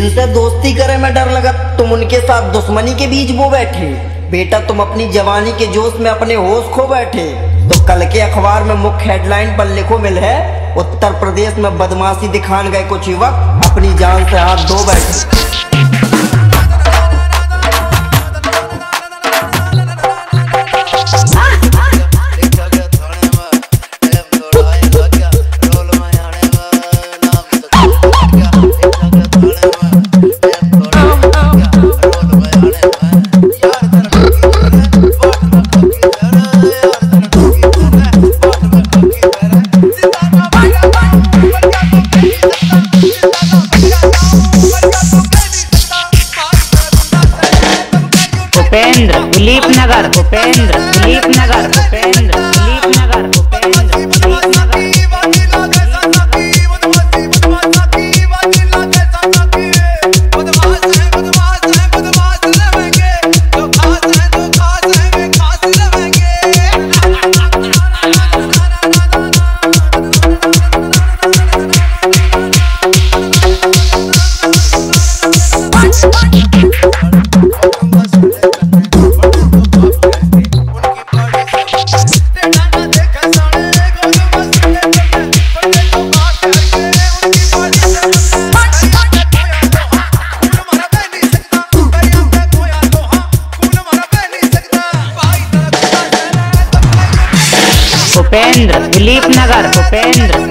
जिनसे दोस्ती करे में डर लगा, तुम उनके साथ दुश्मनी के बीच वो बैठे। बेटा, तुम अपनी जवानी के जोश में अपने होश खो बैठे। तो कल के अखबार में मुख्य हेडलाइन पर लिखो मिल है, उत्तर प्रदेश में बदमाशी दिखान गए कुछ युवक, अपनी जान से हाथ धो बैठे। भूपेंद्र दिलीप नगर भूपेंद्र दिलीप नगर भूपेंद्र भूपेंद्र दिलीप नगर Bhupendra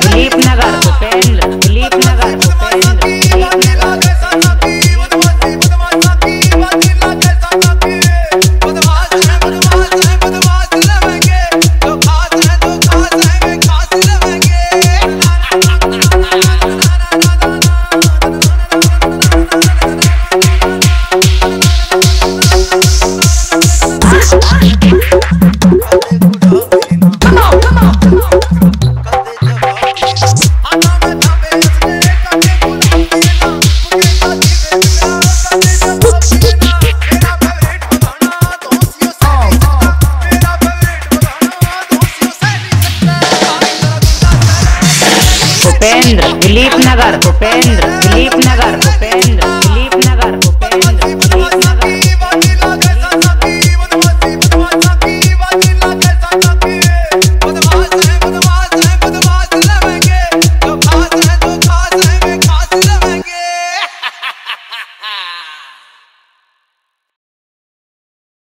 Pendra, Felipe Nagar, Pendra,